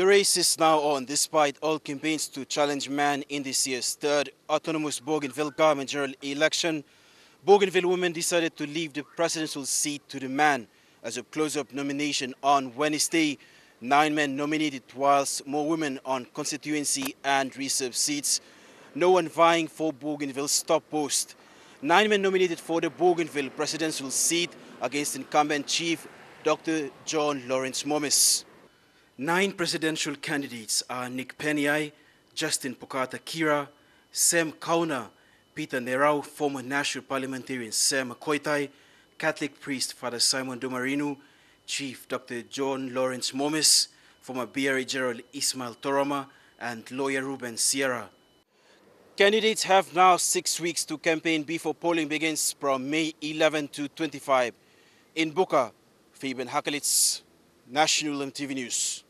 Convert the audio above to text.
The race is now on despite all campaigns to challenge man in this year's third autonomous Bougainville government general election. Bougainville women decided to leave the presidential seat to the man as a close-up nomination on Wednesday. Nine men nominated whilst more women on constituency and reserve seats. No one vying for Bougainville's top post. Nine men nominated for the Bougainville presidential seat against incumbent chief Dr. John Lawrence Momis. Nine presidential candidates are Nick Peniai, Justin Pokata Kira, Sam Kauona, Peter Nerau, former national parliamentarian Sam Koitai, Catholic priest Father Simon Domarino, Chief Dr. John Lawrence Momis, former BRA General Ishmael Toroama, and lawyer Ruben Sierra. Candidates have now six weeks to campaign before polling begins from May 11 to 25. In Buka, Fabian Hakelitz, National EMTV News.